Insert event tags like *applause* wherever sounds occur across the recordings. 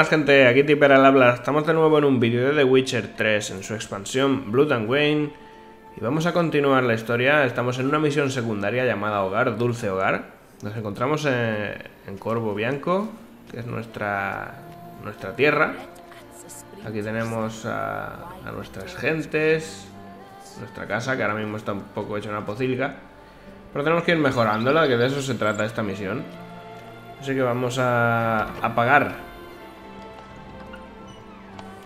Buenas gente, aquí Tipper al habla, estamos de nuevo en un vídeo de The Witcher 3 en su expansión Blood and Wayne. Y vamos a continuar la historia, estamos en una misión secundaria llamada Hogar, Dulce Hogar. Nos encontramos en, en Corvo Bianco, que es nuestra, nuestra tierra. Aquí tenemos a, a nuestras gentes nuestra casa, que ahora mismo está un poco hecha una pocilga. Pero tenemos que ir mejorándola, que de eso se trata esta misión. Así que vamos a apagar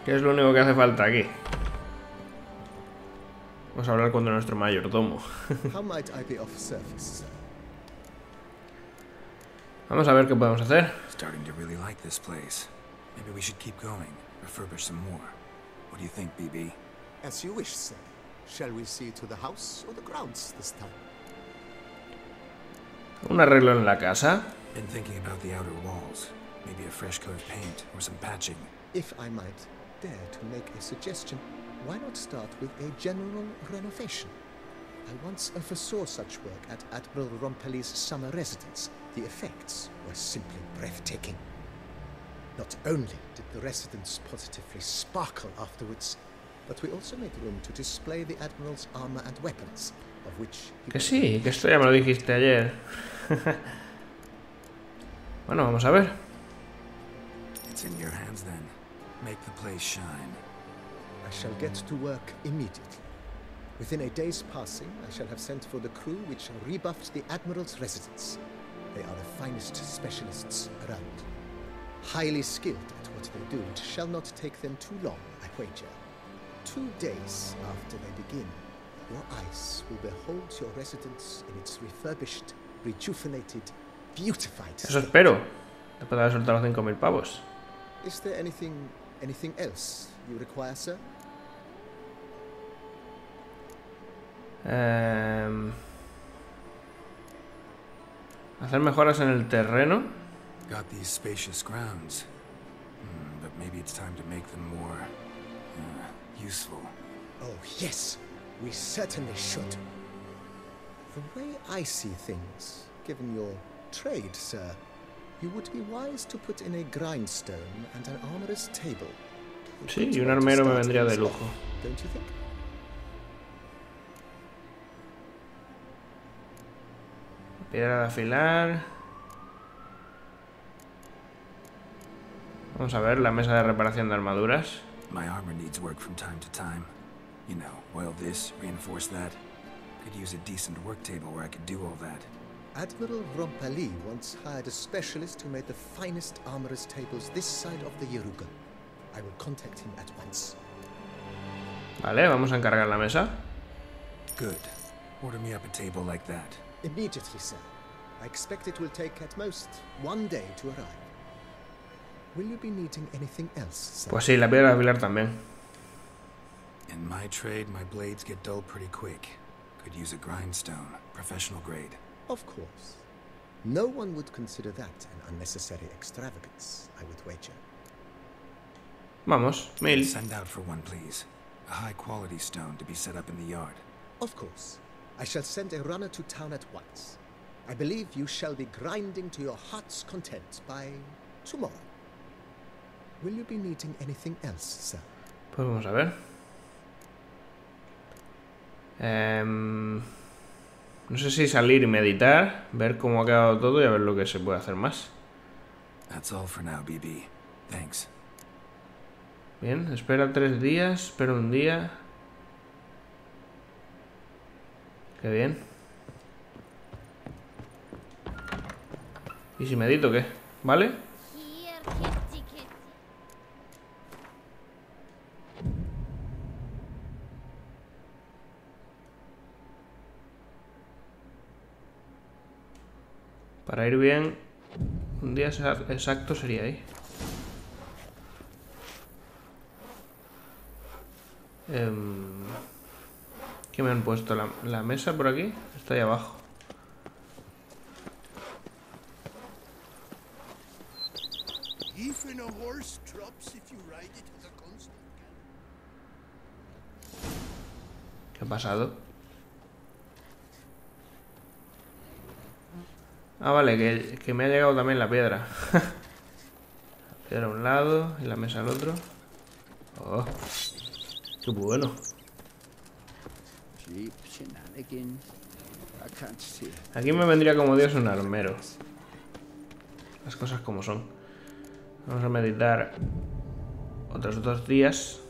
¿Qué es lo único que hace falta aquí? Vamos a hablar con nuestro mayordomo. Vamos a ver qué podemos hacer. Starting to really like this place. Maybe we should keep going, refurbish some more. What do you think, BB? As you wish, sir. Shall we see to the house or the grounds this time? Un arreglo en la casa. Been thinking about the outer walls. Maybe a fresh coat of paint or some patching. If I might, dare to make a suggestion, why not start with a general renovation? I once oversaw such work at Admiral Rompelli's summer residence. The effects were simply breathtaking. Not only did the residence positively sparkle afterwards, but we also made room to display the Admiral's armor and weapons, of which... Que sí, que esto ya me lo dijiste ayer. *laughs* bueno, vamos a ver. It's in your hands then. Make the place shine. I shall get to work immediately. Within a day's passing, I shall have sent for the crew which rebuffed the Admiral's residence. They are the finest specialists around. Highly skilled at what they do, it shall not take them too long, I wager. Two days after they begin, your eyes will behold your residence in its refurbished, rejuvenated, beautified Eso espero. Después de haber soltado 5.000 pavos. Is there anything Anything else you require, sir? Um, hacer mejoras en el terreno. Got these spacious grounds, mm, but maybe it's time to make them more uh, useful. Oh yes, we certainly should. The way I see things, given your trade, sir, you would be wise to put in a grindstone and an armorer's table. Sí, y un armero me vendría de lujo. Don't you think? Piedra de afilar. Vamos a ver la mesa de reparación de armaduras. My armor needs work from time to time. You know, oil this, reinforce that. Could use a decent work table where I could do all that. Admiral Rompali once hired a specialist who made the finest armorer's tables this side of the Yeruga. I will contact him at once. Vale, vamos a encargar la mesa. Good. Order me up a table like that. Immediately, sir. I expect it will take at most one day to arrive. Will you be needing anything else, sir? Pues sí, la piedra de afilar también. In my trade, my blades get dull pretty quick. Could use a grindstone, professional grade. Of course. No one would consider that an unnecessary extravagance, I would wager. Vamos, mil. Send out for one, please. A high-quality stone to be set up in the yard. Of course. I shall send a runner to town at once. I believe you shall be grinding to your heart's content by tomorrow. Will you be needing anything else, sir? Pues vamos a ver. Um... No sé si salir y meditar, ver cómo ha quedado todo y a ver lo que se puede hacer más. Bien, espera tres días, espera un día. Qué bien. ¿Y si medito qué? ¿Vale? Para ir bien, un día exacto sería ahí. Eh, ¿Qué me han puesto? ¿La, ¿La, mesa por aquí? Está ahí abajo. ¿Qué ha pasado? Ah, vale, que, que me ha llegado también la piedra. *laughs* Piedra a un lado y la mesa al otro. Oh, qué bueno. It. Aquí me vendría como Dios un armero. Las cosas como son. Vamos a meditar otros dos días.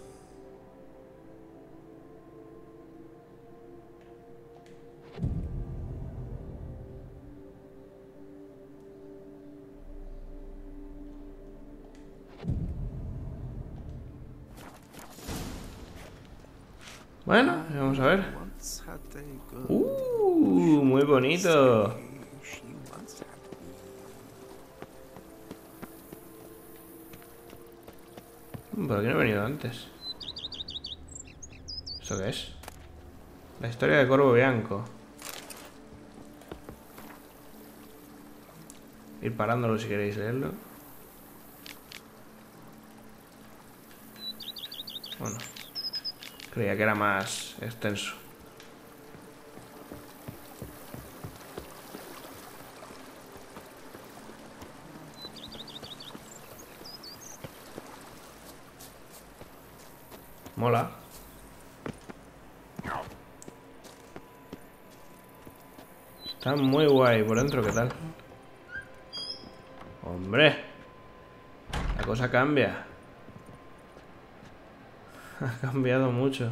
Bueno, vamos a ver. Uh, muy bonito. Had ¿Por qué no he venido antes? ¿Eso qué es? La historia de Corvo Bianco. Ir parándolo si queréis leerlo. Creía que era más extenso. Mola. Está muy guay. Por dentro, ¿qué tal? ¡Hombre! La cosa cambia. *laughs* Ha cambiado mucho.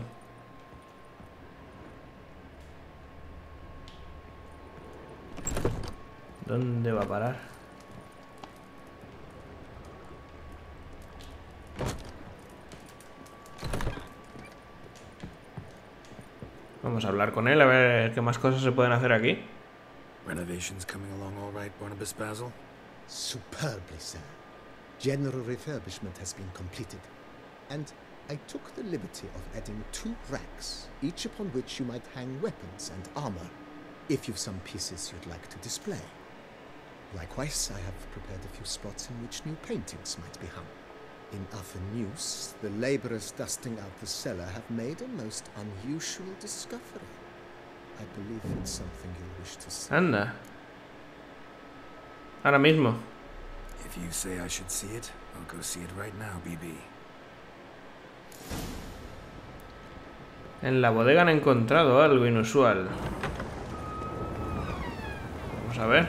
¿Dónde va a parar? Vamos a hablar con él a ver qué más cosas se pueden hacer aquí. Renovations coming along all right, Barnabas Basil? Superbly, sir. General refurbishment has been completed. And I took the liberty of adding two racks, each upon which you might hang weapons and armor, if you've some pieces you'd like to display. Likewise, I have prepared a few spots in which new paintings might be hung. In other news, the laborers dusting out the cellar have made a most unusual discovery. I believe it's something you'll wish to see. Anda. Ahora mismo. If you say I should see it, I'll go see it right now, BB. En la bodega han encontrado algo inusual. Vamos a ver.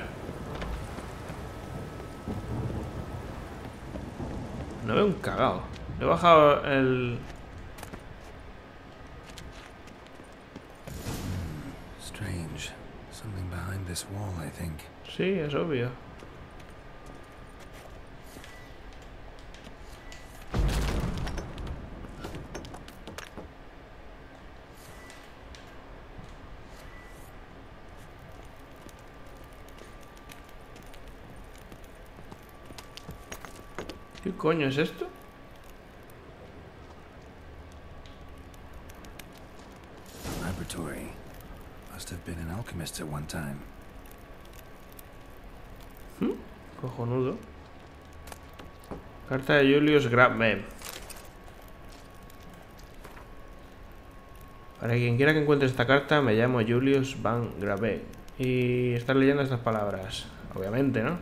No veo un cagao. Le he bajado el... Strange. Something behind this wall, I think. Sí, es obvio. ¿Qué coño es esto? Laboratory. Must have been an alchemist at one time. Cojonudo. Carta de Julius Grabbe. Para quien quiera que encuentre esta carta, me llamo Julius Van Grave. Y estar leyendo estas palabras. Obviamente, ¿no?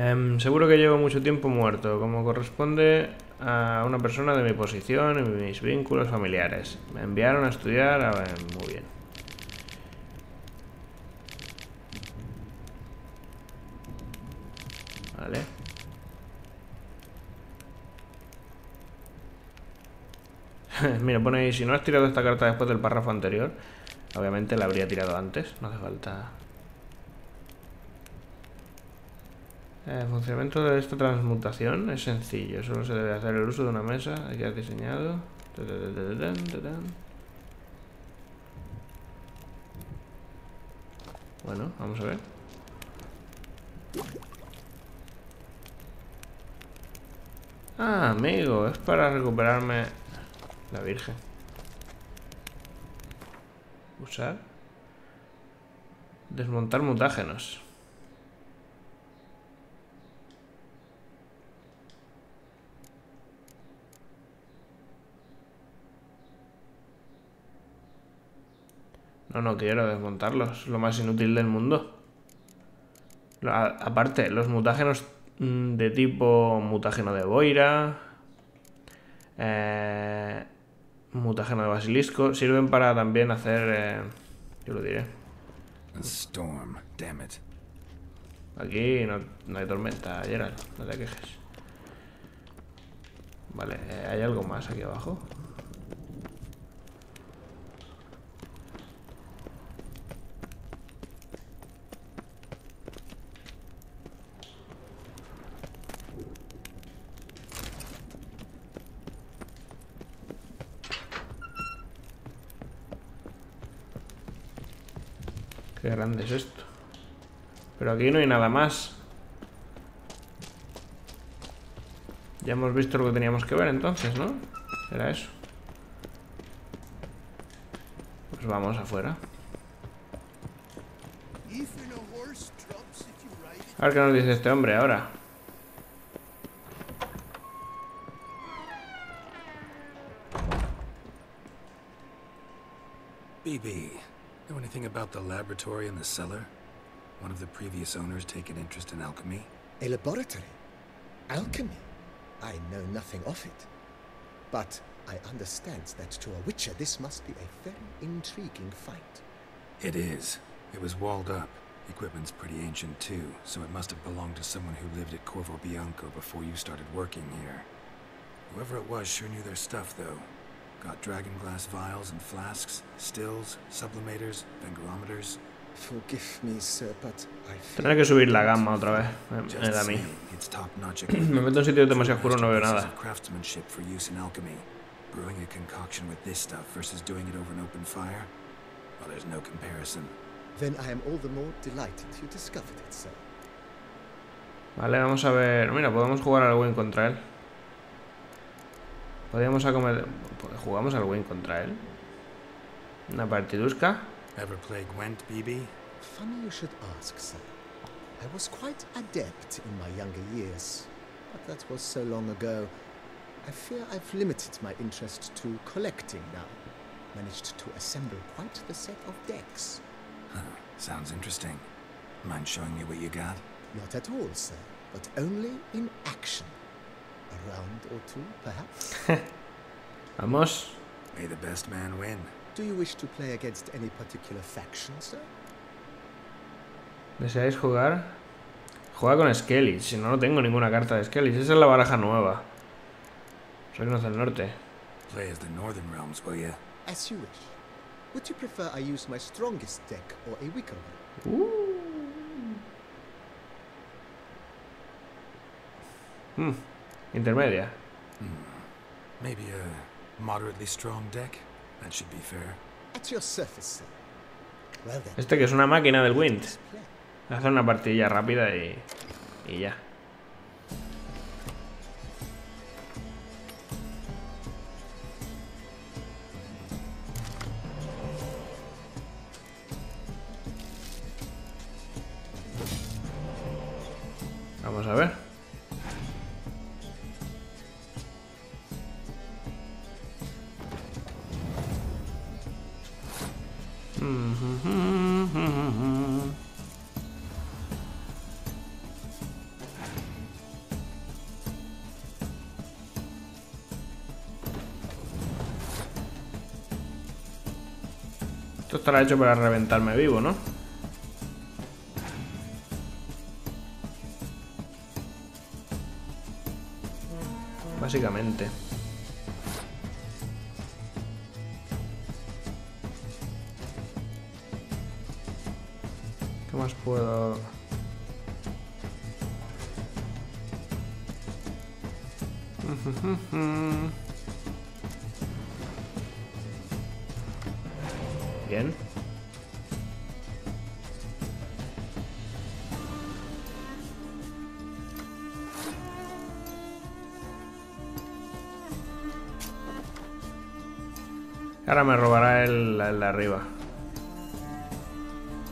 Em, seguro que llevo mucho tiempo muerto, como corresponde a una persona de mi posición y mis vínculos familiares. Me enviaron a estudiar. a ver, muy bien. Vale. *laughs* Mira, pone ahí, si no has tirado esta carta después del párrafo anterior, obviamente la habría tirado antes, no hace falta... El funcionamiento de esta transmutación es sencillo, solo se debe hacer el uso de una mesa que has diseñado. Bueno, vamos a ver. Ah, amigo, es para recuperarme la Virgen. Usar. Desmontar mutágenos. No, no quiero desmontarlos. Es lo más inútil del mundo. A- aparte, los mutágenos mm, de tipo mutágeno de boira, eh, mutágeno de basilisco. Sirven para también hacer, eh, yo lo diré. Storm, damn it. Aquí no, no hay tormenta, Gerald, no te quejes. Vale, eh, ¿hay algo más aquí abajo? Grande es esto. Pero aquí no hay nada más. Ya hemos visto lo que teníamos que ver entonces, ¿no? Era eso. Pues vamos afuera. A ver qué nos dice este hombre ahora. BB, know anything about the laboratory in the cellar? One of the previous owners take an interest in alchemy? A laboratory? Alchemy? I know nothing of it. But I understand that to a witcher this must be a very intriguing find. It is. It was walled up. Equipment's pretty ancient too, so it must have belonged to someone who lived at Corvo Bianco before you started working here. Whoever it was sure knew their stuff, though. Got dragon glass vials and flasks, stills, sublimators, vengerometers. Forgive me, sir, but I Tendré que subir la gama otra vez. Me, Just me da a mí. Me meto en sitios demasiado oscuros no veo nada. of craftsmanship for use in alchemy. Brewing a concoction with this stuff versus doing it over an open fire? Well, there's no comparison. Then I am all the more delighted you discovered it, sir. Vale, vamos a ver. Mira, podemos jugar al win contra él. Podríamos acometer... ¿Jugamos al win contra él? Una partidusca. Ever play Gwent, BB? Funny you should ask, sir. I was quite adept in my younger years, but that was so long ago. I fear I've limited my interest to collecting now. Managed to assemble quite the set of decks. Huh, sounds interesting. Mind showing me what you got? Not at all, sir, but only in action. A round or two, perhaps? *laughs* Vamos. May the best man win. Do you wish to play against any particular faction, sir? ¿Deseáis jugar? Juega con Skellig. Si no, no tengo ninguna carta de Skellig. Esa es la baraja nueva. Reinos del Norte. Play as the Northern Realms, will ya? As you wish. Would you prefer I use my strongest deck or a weaker one? Hmm, Intermedia. Maybe a moderately strong deck? That should be fair. At your sir. Well then, Este que es una máquina del Wind. Hacer una partida rápida y, y ya. Esto estará hecho para reventarme vivo, ¿no? Básicamente. ¿Qué más puedo...? Arriba.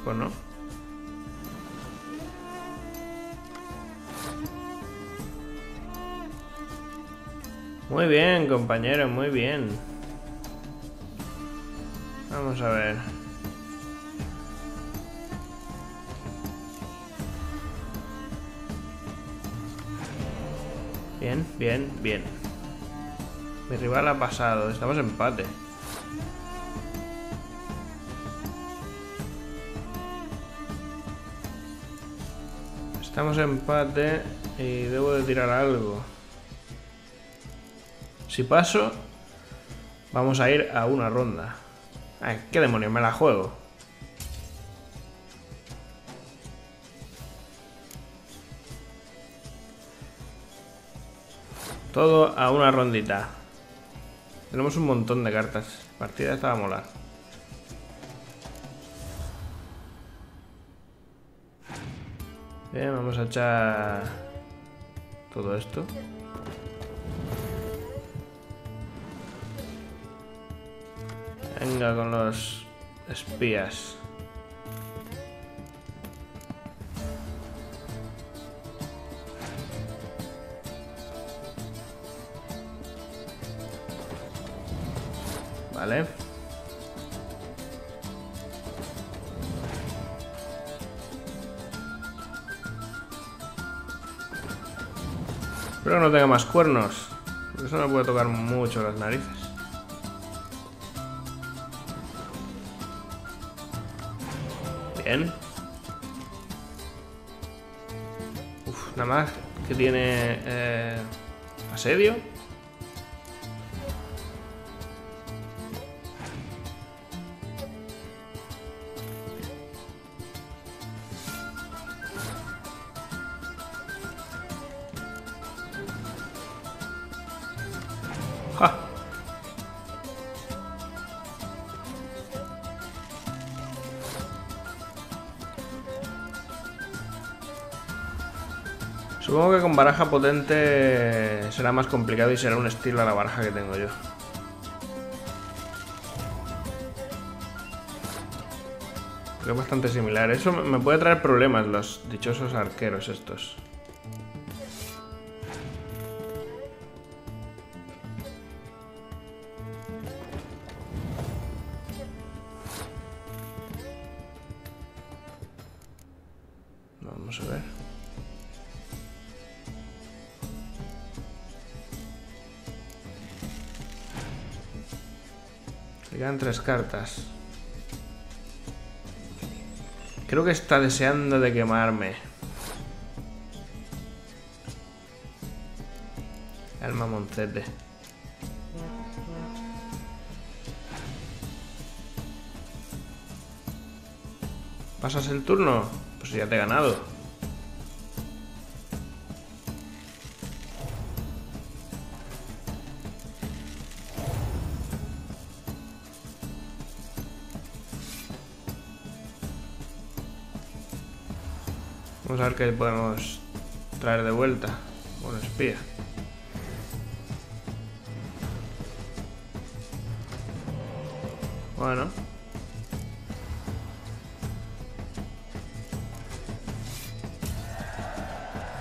Pues no. Muy bien, compañero, muy bien. Vamos a ver. Bien, bien, bien. Mi rival ha pasado. Estamos en empate. Estamos en empate y debo de tirar algo. Si paso, vamos a ir a una ronda. Ay, ¿Qué demonios? Me la juego. Todo a una rondita. Tenemos un montón de cartas. Partida esta va Vamos a echar todo esto. Venga con los espías. Vale. No tenga más cuernos. Eso me puede tocar mucho las narices. Bien. Uf, nada más que tiene eh, asedio. Supongo que con baraja potente será más complicado y será un estilo a la baraja que tengo yo. Creo es bastante similar. Eso me puede traer problemas, los dichosos arqueros estos. Tres cartas. Creo que está deseando de quemarme. El mamoncete. ¿Pasas el turno? Pues ya te he ganado. Vamos a ver qué podemos traer de vuelta. Bueno, espía. Bueno.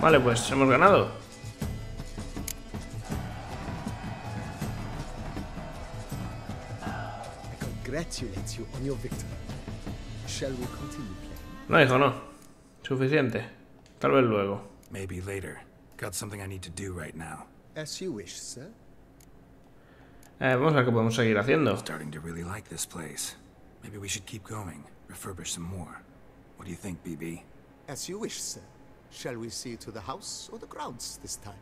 Vale, pues hemos ganado. No, hijo, no. Suficiente. Tal vez luego. Maybe later. Got something I need to do right now. As you wish, sir. Eh, vamos a ver qué podemos seguir haciendo. Starting to really like this place. Maybe we should keep going. Refurbish some more. What do you think, BB? As you wish, sir. Shall we see to the house or the grounds this time?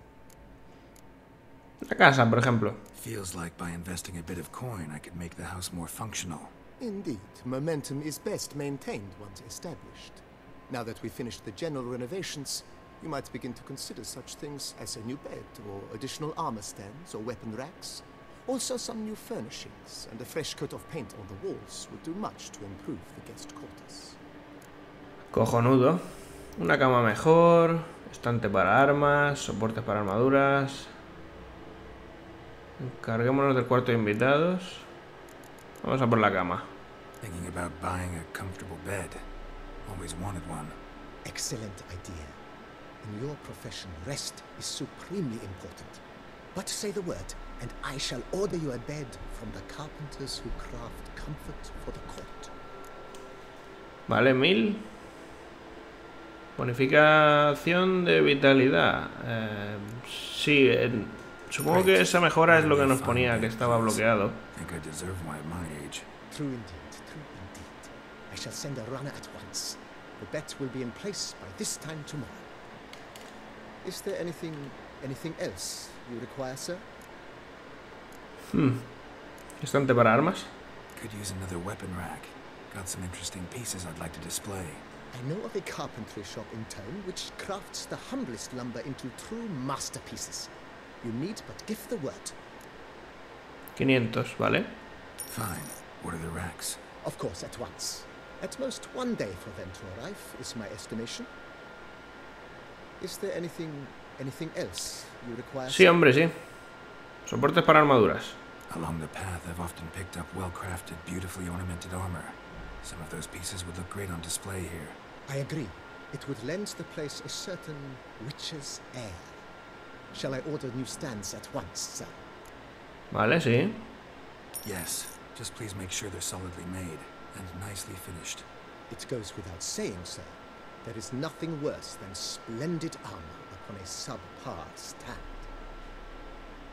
La casa, por ejemplo. Feels like by investing a bit of coin, I could make the house more functional. Indeed, momentum is best maintained once established. Now that we've finished the general renovations, you might begin to consider such things as a new bed, or additional armor stands, or weapon racks. Also, some new furnishings and a fresh coat of paint on the walls would do much to improve the guest quarters. Cojonudo. Una cama mejor. Estante para armas. Soportes para armaduras. Encarguémonos del cuarto de invitados. Vamos a por la cama. Thinking about buying a comfortable bed. Always wanted one. Excellent idea. In your profession, rest is supremely important. But say the word, and I shall order you a bed from the carpenters who craft comfort for the court. Vale, mil. Bonificación de vitalidad. Eh, Sí, eh, supongo que esa mejora es lo que nos ponía, que estaba bloqueado. True indeed. I shall send a runner at once. The bet will be in place by this time tomorrow. Is there anything, anything else you require, sir? Hmm. Estante para armas. Could use another weapon rack. Got some interesting pieces I'd like to display. I know of a carpentry shop in town which crafts the humblest lumber into true masterpieces. You need but give the word. 500, ¿vale? Fine. Order the racks. Of course, at once. At most one day for them to arrive, is my estimation. Is there anything, anything else you require? Sí, sir? hombre, sí. Soportes para armaduras. Along the path, I've often picked up well-crafted, beautifully ornamented armor. Some of those pieces would look great on display here. I agree. It would lend the place a certain witch's air. Shall I order new stands at once, sir? Vale, sí. Yes. Just please make sure they're solidly made and nicely finished. It goes without saying, sir. There is nothing worse than splendid armor upon a subpar stand.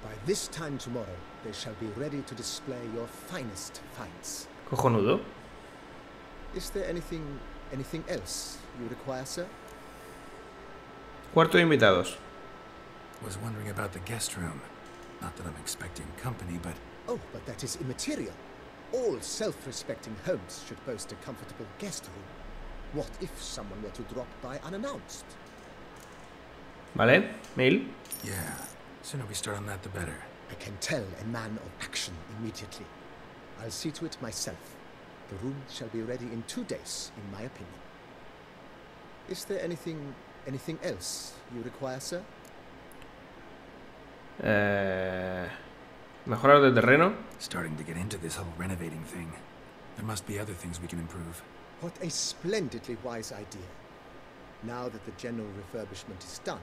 By this time tomorrow, they shall be ready to display your finest finds. Cojonudo. Is there anything, anything else you require, sir? Cuarto de invitados. Was wondering about the guest room. Not that I'm expecting company, but Oh, but that is immaterial. All self-respecting homes should boast a comfortable guest room. What if someone were to drop by unannounced? ¿Vale? Mil. yeah. Sooner we start on that, the better. I can tell a man of action immediately. I'll see to it myself. The room shall be ready in two days, in my opinion. Is there anything, anything else you require, sir? Eh, mejoras de terreno. Starting to get into this whole renovating thing. There must be other things we can improve. What a splendidly wise idea. Now that the general refurbishment is done,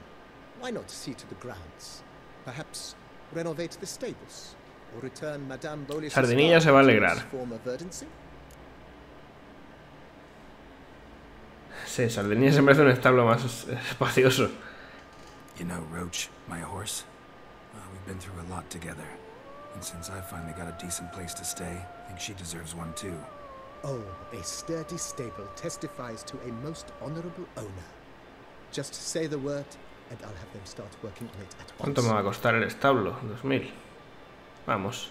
why not see to the grounds? Perhaps renovate the stables? Or return Madame Bolis' Sardinilla se va a alegrar. former verdancy? Sí, Sardinia se merece un establo más es- espacioso. You know, Roach, my horse? Well, we've been through a lot together. And since I finally got a decent place to stay, I think she deserves one too. Oh, a sturdy stable testifies to a most honorable owner. Just say the word, and I'll have them start working on it at ¿Cuánto once. me va a costar el establo? 2000. Vamos.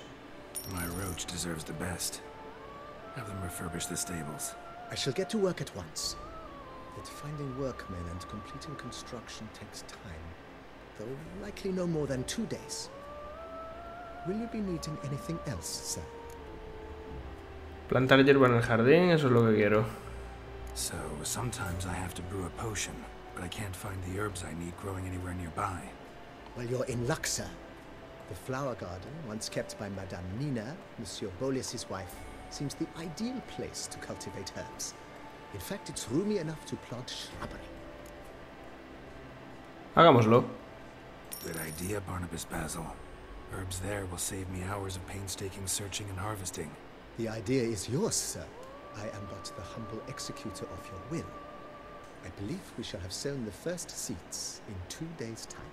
My Roach deserves the best. Have them refurbish the stables. I shall get to work at once. But finding workmen and completing construction takes time, though likely no more than two days. Will you be needing anything else, sir? Plantar hierba en el jardín, eso es lo que quiero. So, sometimes I have to brew a potion, but I can't find the herbs I need growing anywhere nearby. Well, you're in luck, sir. The flower garden, once kept by Madame Nina, Monsieur Bolis' wife, seems the ideal place to cultivate herbs. In fact, it's roomy enough to plant shrubbery. Hagámoslo. Good idea, Barnabas Basil. Herbs there will save me hours of painstaking searching and harvesting. The idea is yours, sir. I am but the humble executor of your will. I believe we shall have sown the first seeds in two days' time.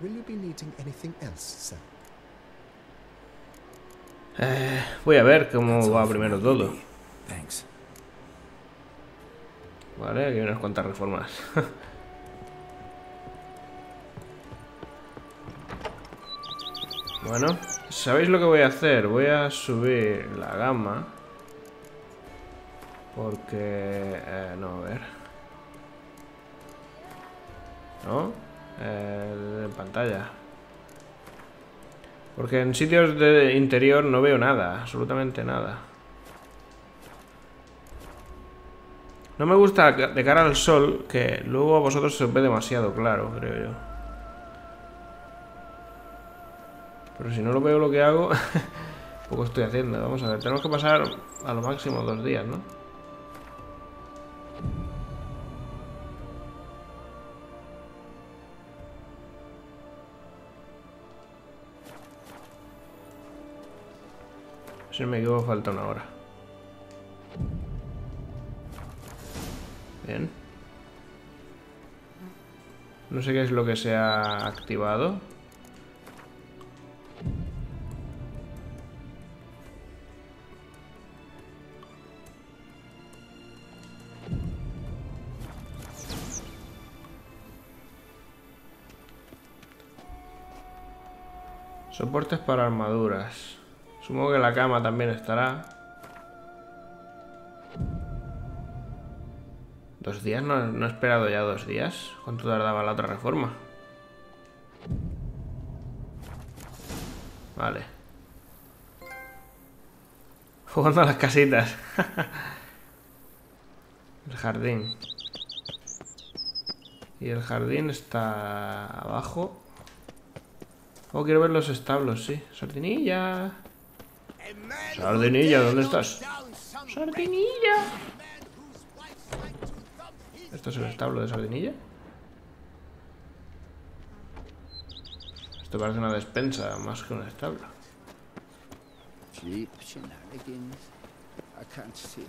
Will you be needing anything else, sir? Eh, voy a ver cómo va primero todo. Thanks. Vale, aquí hay unas cuantas reformas. *laughs* bueno, ¿sabéis lo que voy a hacer? Voy a subir la gama. Porque... eh, no, a ver. ¿No? Eh, en pantalla. Porque en sitios de interior no veo nada, absolutamente nada. No me gusta de cara al sol que luego a vosotros se os ve demasiado claro, creo yo. Pero si no lo veo lo que hago, *laughs* poco estoy haciendo. Vamos a ver, tenemos que pasar a lo máximo dos días, ¿no? Si no me equivoco, falta una hora. Bien. No sé qué es lo que se ha activado. Soportes para armaduras. Supongo que la cama también estará. ¿Dos días? No, no he esperado ya dos días. ¿Cuánto tardaba la otra reforma? Vale. *laughs* Jugando a las casitas. *laughs* el jardín. Y el jardín está abajo. Oh, quiero ver los establos, sí. Sardinilla. Sardinilla, ¿dónde estás? Sardinilla. ¿Esto es el establo de Sardinilla? Esto parece una despensa más que un establo. Cheap shenanigans. I can't see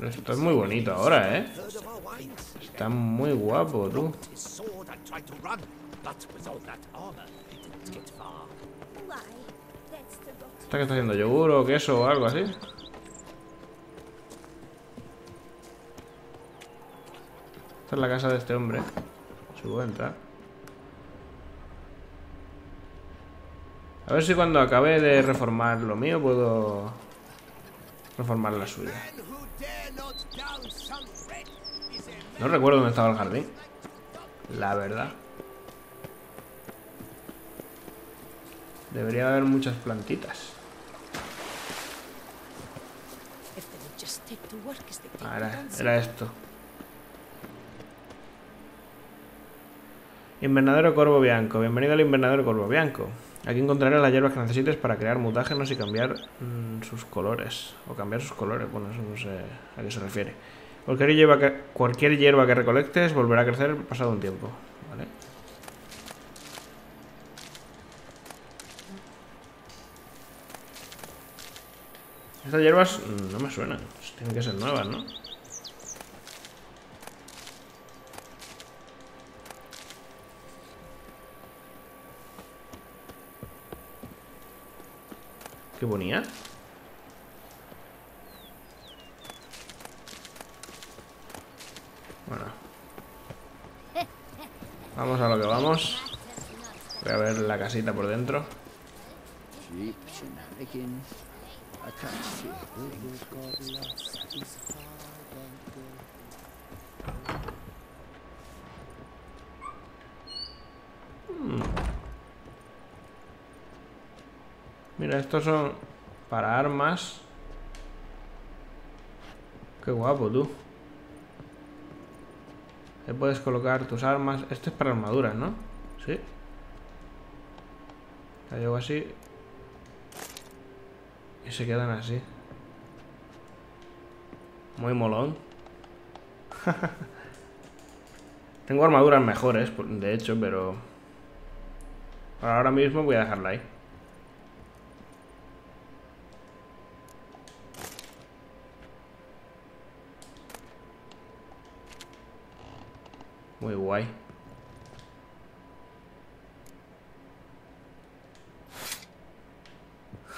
esto es muy bonito ahora, ¿eh? Está muy guapo, tú. ¿Está que está haciendo yogur o queso o algo así? Esta es la casa de este hombre. Puedo entrar. A ver si cuando acabe de reformar lo mío puedo reformar la suya. who dare not down some red is a No recuerdo dónde estaba el jardín. La verdad. Debería haber muchas plantitas. Ah, to era, dancing. era esto. Invernadero Corvo Bianco. Bienvenido al Invernadero Corvo Bianco. Aquí encontrarás las hierbas que necesites para crear mutágenos y cambiar mm, sus colores. O cambiar sus colores. Bueno, eso no sé a qué se refiere. Cualquier hierba que, cualquier hierba que recolectes volverá a crecer pasado un tiempo. Estas hierbas no me suenan. Tienen que ser nuevas, ¿no? ¿Qué ponía? Bueno. Vamos a lo que vamos. Voy a ver la casita por dentro. Sold. Mira, estos son para armas. Qué guapo, tú. Ahí puedes colocar tus armas. Este es para armaduras, ¿no? Sí. La llevo así. Y se quedan así. Muy molón. *laughs* Tengo armaduras mejores, de hecho, pero... Ahora mismo voy a dejarla ahí. Muy guay.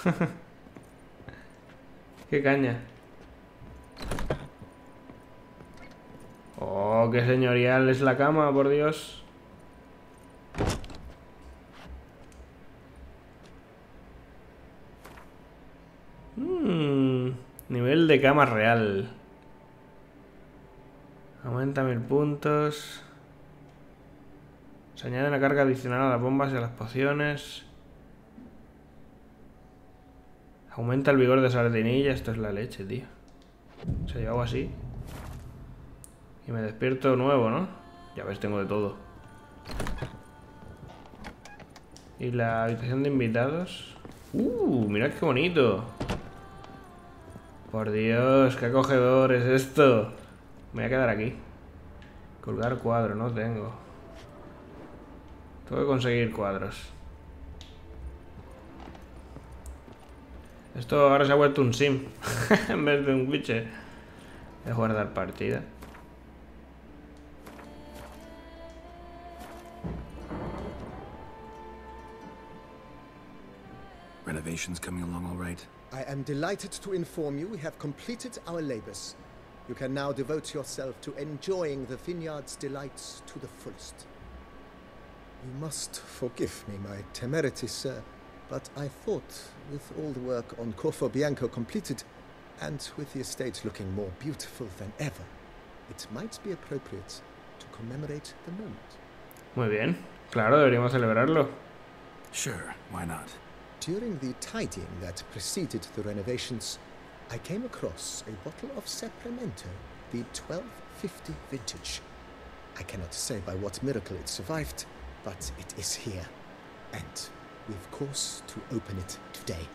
*laughs* Qué caña. Oh, qué señorial es la cama, por Dios. Mm, nivel de cama real. Aumenta mil puntos. Se añade una carga adicional a las bombas y a las pociones. Aumenta el vigor de sardinilla. Esto es la leche, tío. O sea, yo hago así. Y me despierto nuevo, ¿no? Ya ves, tengo de todo. Y la habitación de invitados. ¡Uh! Mirad qué bonito. Por Dios, qué acogedor es esto. Me voy a quedar aquí. Colgar cuadro, no tengo. Tengo que conseguir cuadros. Esto ahora se ha vuelto un sim *laughs* en vez de un witcher. Eh. Voy a guardar partida. Renovations coming along all right. I am delighted to inform you we have completed our labors. You can now devote yourself to enjoying the vineyard's delights to the fullest. You must forgive me my temerity, sir, but I thought, with all the work on Corfo Bianco completed, and with the estate looking more beautiful than ever, it might be appropriate to commemorate the moment. Muy bien. Claro, deberíamos celebrarlo. Sure, why not? During the tidying that preceded the renovations, I came across a bottle of Sacramento, the 1250 vintage. I cannot say by what miracle it survived, but it is here. And we've course to open it today.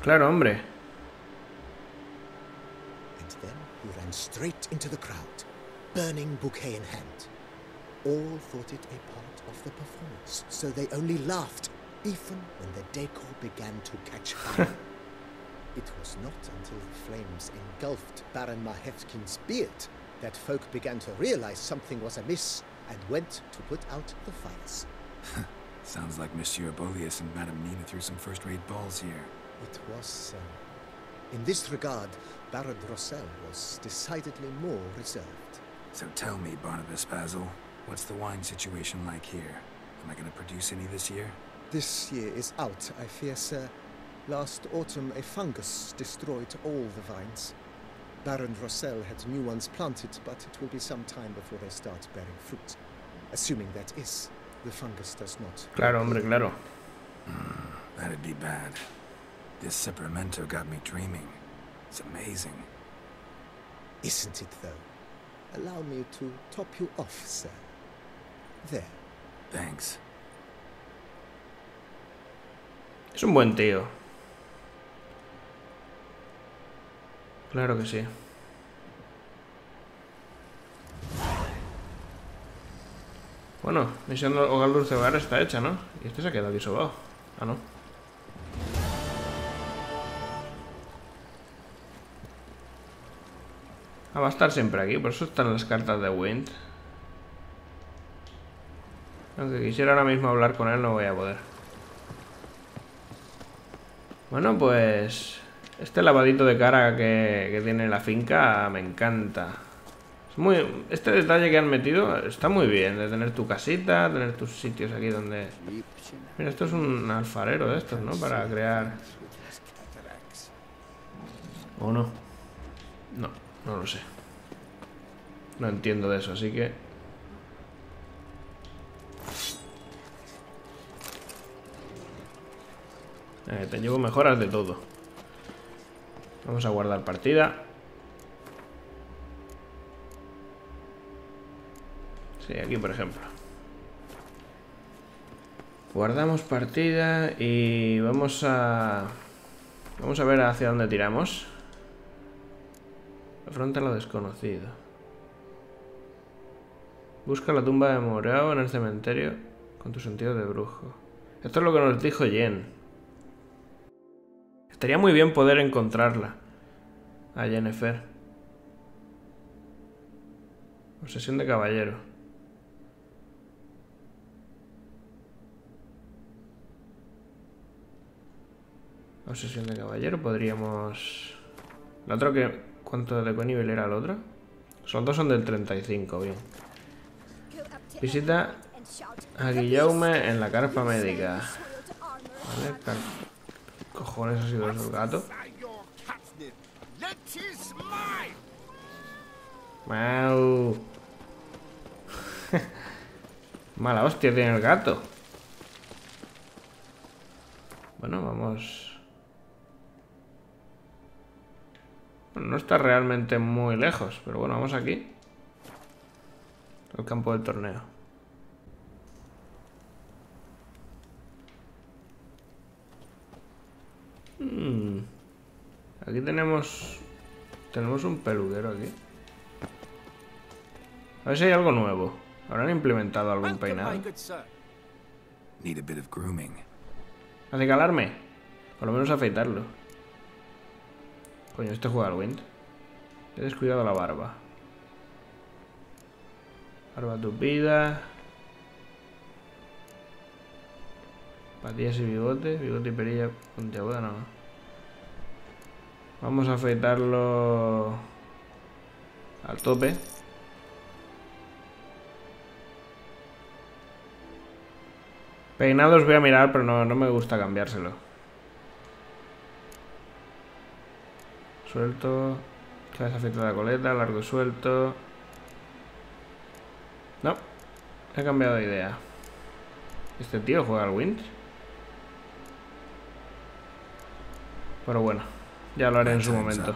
Claro, hombre. And then he ran straight into the crowd, burning bouquet in hand. All thought it a part of the performance, so they only laughed, even when the decor began to catch fire. *laughs* it was not until the flames engulfed Baron Mahevkin's beard that folk began to realize something was amiss and went to put out the fires. *laughs* Sounds like Monsieur Bolius and Madame Nina threw some first-rate balls here. It was. Um, in this regard, Baron Rossel was decidedly more reserved. So tell me, Barnabas Basil, what's the wine situation like here? Am I gonna produce any this year? This year is out, I fear, sir. Last autumn, a fungus destroyed all the vines. Baron Rossel had new ones planted, but it will be some time before they start bearing fruit. Assuming that is, the fungus does not. Claro, hombre, claro. Hmm, that'd be bad. This Sacramento got me dreaming. It's amazing. Isn't it, though? Allow me to top you off, sir. There. Thanks. Es un buen tío. Claro que sí. Bueno, misión de Hogar Dulce Hogar está hecha, ¿no? Y este se ha quedado. Ah, no. Ah, va a estar siempre aquí, por eso están las cartas de Wind. Aunque quisiera ahora mismo hablar con él, no voy a poder. Bueno, pues... Este lavadito de cara que, tiene la finca me encanta. Es muy, este detalle que han metido está muy bien, de tener tu casita, tener tus sitios aquí donde... Mira, esto es un alfarero de estos, ¿no? Para crear... ¿O no? No, no lo sé. No entiendo de eso, así que... Eh, te llevo mejoras de todo. Vamos a guardar partida. Sí, aquí por ejemplo. Guardamos partida y vamos a... Vamos a ver hacia dónde tiramos. Afronta lo desconocido. Busca la tumba de Morao en el cementerio con tu sentido de brujo. Esto es lo que nos dijo Jen. Estaría muy bien poder encontrarla. A Jennifer. Obsesión de caballero. Obsesión de caballero, podríamos... ¿La otra que... ¿Cuánto de nivel era el otro? Los dos son del 35, bien. Visita a Guillaume en la carpa médica. Vale, car- cojones ha sido eso el gato? Mau. *laughs* Mala hostia tiene el gato. Bueno, vamos. Bueno, no está realmente muy lejos, pero bueno, vamos aquí. Al campo del torneo. Mm. Aquí tenemos... Tenemos un peluquero aquí. A ver si hay algo nuevo. ¿Habrán implementado algún peinado? Need a bit of grooming. ¿Acicalarme? Por lo menos afeitarlo. Coño, este juega al Wind. He descuidado la barba. Barba tupida. Patillas y bigote, bigote y perilla puntiaguda, no. Vamos a afeitarlo al tope. Peinados voy a mirar, pero no, no me gusta cambiárselo. Suelto. Cabeza afeitada coleta, largo suelto. No. He cambiado de idea. Este tío juega al Winch. Pero bueno, ya lo haré en su momento.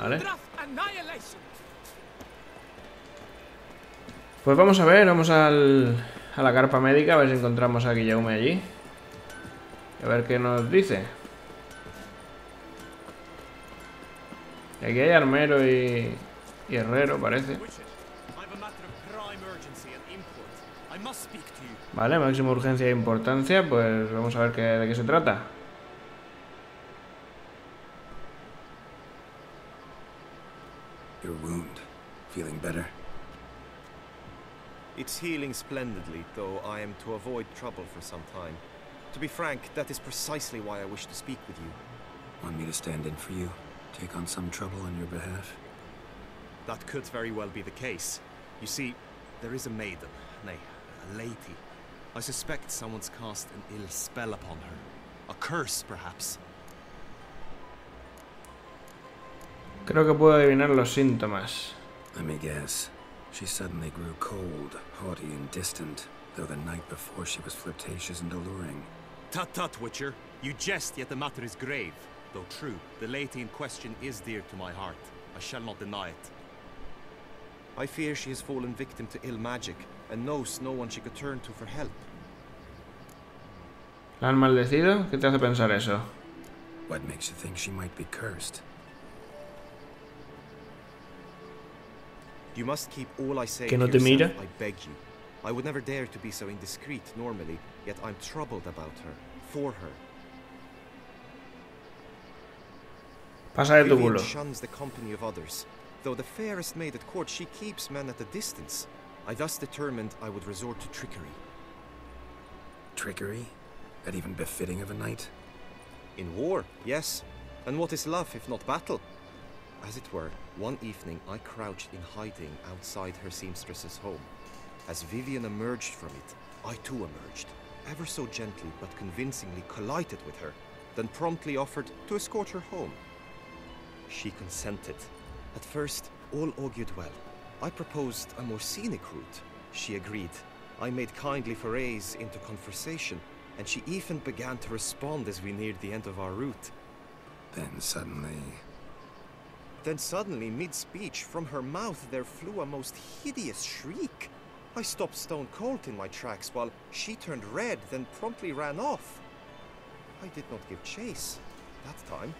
Vale. Pues vamos a ver, vamos al, a la carpa médica, a ver si encontramos a Guillaume allí. A ver qué nos dice. Y aquí hay armero y, y herrero, parece. Vale, máxima urgencia e importancia, pues vamos a ver qué, de qué se trata. Your wound. Feeling better? It's healing splendidly, though I am to avoid trouble for some time. To be frank, that is precisely why I wish to speak with you. Want me to stand in for you? Take on some trouble on your behalf? That could very well be the case. You see, there is a maiden, nay, a lady. I suspect someone's cast an ill spell upon her. A curse, perhaps. Creo que puedo adivinar los síntomas. Let me guess. She suddenly grew cold, haughty, and distant, though the night before she was flirtatious and alluring. Tut tut, Witcher. You jest, yet the matter is grave. Though true, the lady in question is dear to my heart. I shall not deny it. I fear she has fallen victim to ill magic, and knows no one she could turn to for help. ¿La han maldecido? ¿Qué te hace pensar eso? What makes you think she might be cursed? You must keep all I say Que to no te yourself, mira. I beg you. I would never dare to be so indiscreet normally, yet I'm troubled about her, for her. Pasa de tu Vivian culo. shuns the company of others. Though the fairest maid at court, she keeps men at a distance. I thus determined I would resort to trickery. Trickery? That even befitting of a knight? In war, yes. And what is love if not battle? As it were, one evening I crouched in hiding outside her seamstress's home. As Vivian emerged from it, I too emerged, ever so gently but convincingly collided with her, then promptly offered to escort her home. She consented. At first, all augured well. I proposed a more scenic route. She agreed. I made kindly forays into conversation, and she even began to respond as we neared the end of our route. Then suddenly. Then suddenly, mid-speech, from her mouth there flew a most hideous shriek. I stopped stone cold in my tracks while she turned red, then promptly ran off. I did not give chase that time.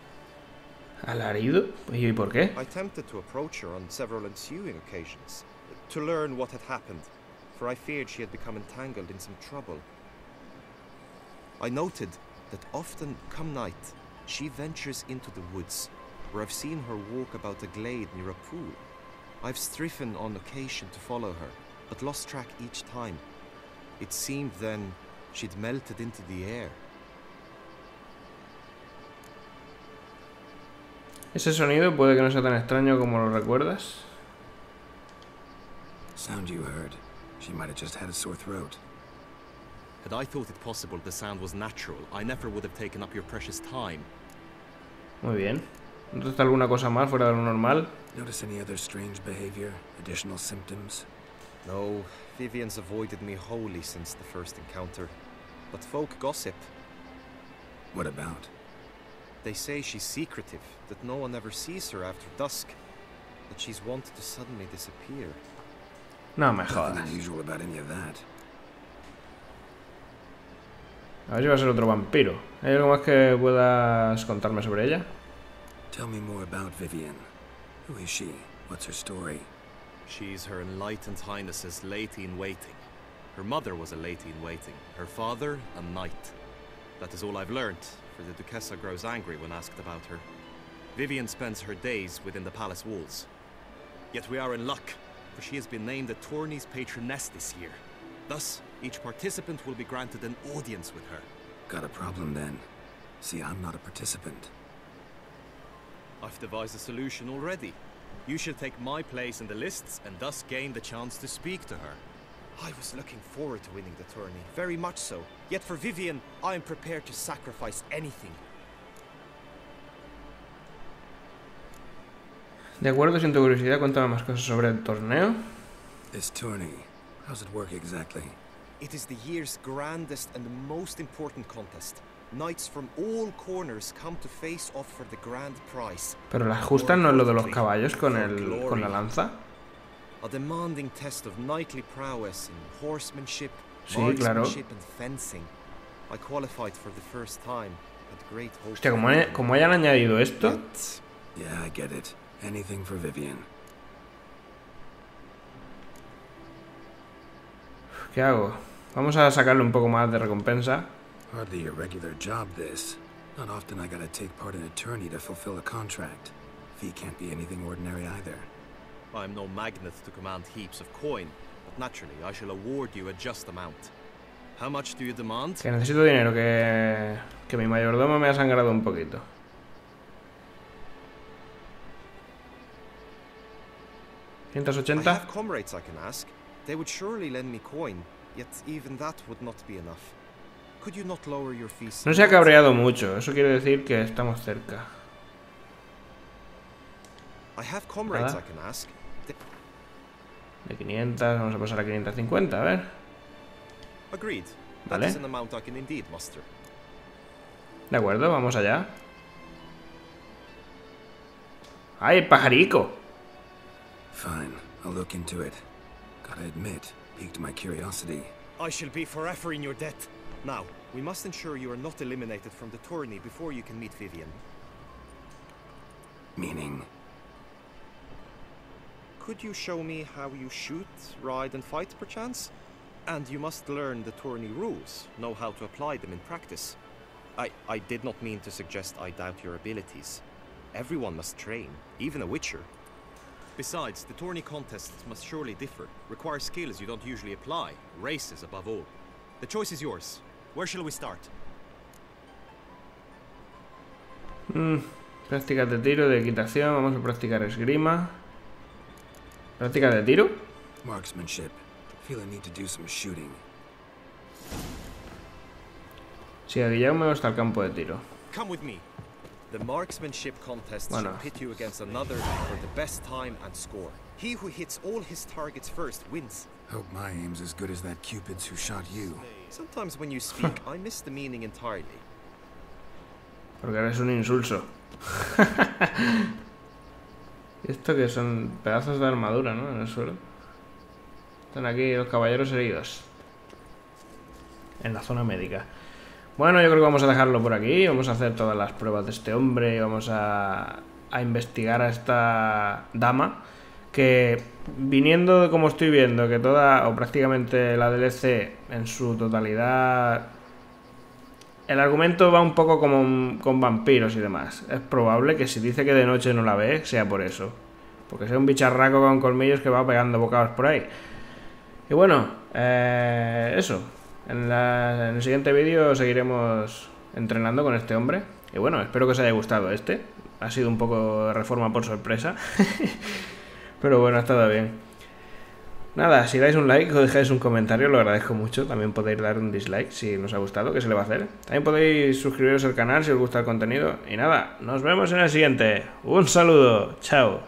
¿Alarido? ¿Y por qué? I attempted to approach her on several ensuing occasions to learn what had happened, for I feared she had become entangled in some trouble. I noted that often, come night, she ventures into the woods, where I've seen her walk about a glade near a pool. I've striven on occasion to follow her, but lost track each time. It seemed then she'd melted into the air. Ese sonido puede que no sea tan extraño como lo recuerdas. Sound you heard. She might have just had a sore throat. Had I thought it possible the sound was natural, I never would have taken up your precious time. Muy bien. ¿Notaste alguna cosa más fuera de lo normal? Notice any other strange behavior? Additional symptoms? No, Vivian's avoided me wholly since the first encounter. But folk gossip. What about? They say she's secretive, that no one ever sees her after dusk, that she's wont to suddenly disappear. No me Nothing jodas. unusual about any of that. A ver si va a ser otro vampiro. ¿Hay algo más que puedas contarme sobre ella? Tell me more about Vivian. Who is she? What's her story? She's Her Enlightened Highness's lady in waiting. Her mother was a lady in waiting, her father, a knight. That is all I've learnt, for the Duchessa grows angry when asked about her. Vivian spends her days within the palace walls. Yet we are in luck. for she has been named the tourney's patroness this year. Thus, each participant will be granted an audience with her. Got a problem then. See, I'm not a participant. I've devised a solution already. You shall take my place in the lists and thus gain the chance to speak to her. I was looking forward to winning the tourney, very much so. Yet for Vivian, I am prepared to sacrifice anything. De acuerdo, siento curiosidad, cuéntame más cosas sobre el torneo. This tourney, how's it work exactly? It is the year's grandest and most important contest. Knights from all corners come to face off for the grand prize. Pero la justa no es lo de los caballos con, el, con la lanza. A demanding test of knightly prowess in horsemanship, Sí, claro. and fencing. I qualified for the first time. Had great hope. Hostia, como, Vivian. he- como hayan añadido esto, Yet, Yeah, I get it. Anything for Vivian. ¿qué hago? Vamos a sacarle un poco más de recompensa. Hardly a regular job, this. Not often I gotta take part in a tourney to fulfill a contract. Fee can't be anything ordinary either. I am no magnet to command heaps of coin, but naturally I shall award you a just amount. How much do you demand? Que necesito dinero, que, que mi mayordomo me ha sangrado un poquito. I ¿180? have comrades I can ask. They would surely lend me coin, yet even that would not be enough. Could you not lower your fees? No se ha cabreado mucho, eso quiere decir que estamos cerca. I have comrades. I can ask. De 500, vamos a pasar a 550, a ver. Agreed. That Vale. is an amount I can indeed muster. De acuerdo, vamos allá. ¡Ay, pajarico! Fine, I'll look into it. Gotta admit, piqued my curiosity. I shall be forever in your debt. Now, we must ensure you are not eliminated from the tourney before you can meet Vivian. Meaning, Could you show me how you shoot, ride, and fight, perchance? And you must learn the tourney rules, know how to apply them in practice. I, I did not mean to suggest I doubt your abilities. Everyone must train, even a witcher. Besides, the tourney contests must surely differ, require skills you don't usually apply, races above all. The choice is yours. Where shall we start? Mm, prácticas de tiro, de equitación, vamos a practicar esgrima. ¿Práctica de tiro? marksmanship. Feel I need to do some shooting. Sí, ya me gusta el campo de tiro. Come with me. The marksmanship contest Bueno. shall pit you against another for the best time and score. He who hits all his targets first wins. Hope my aim's as good as that Cupid's who shot you. Sometimes when you speak, I miss the meaning entirely. Porque eres un insulso. *laughs* ¿Y esto que son pedazos de armadura, no? En el suelo. Están aquí los caballeros heridos. En la zona médica. Bueno, yo creo que vamos a dejarlo por aquí. Vamos a hacer todas las pruebas de este hombre. Vamos a, a investigar a esta dama. Que viniendo como estoy viendo, que toda o prácticamente la DLC en su totalidad el argumento va un poco como con vampiros y demás. Es probable que si dice que de noche no la ve, sea por eso. Porque sea un bicharraco con colmillos que va pegando bocados por ahí. Y bueno, eh, eso. En, en el siguiente vídeo seguiremos entrenando con este hombre. Y bueno, espero que os haya gustado este. Ha sido un poco de reforma por sorpresa. *laughs* Pero bueno, ha estado bien. Nada, si dais un like o dejáis un comentario, lo agradezco mucho. También podéis dar un dislike si nos ha gustado, que se le va a hacer. También podéis suscribiros al canal si os gusta el contenido. Y nada, nos vemos en el siguiente. Un saludo, chao.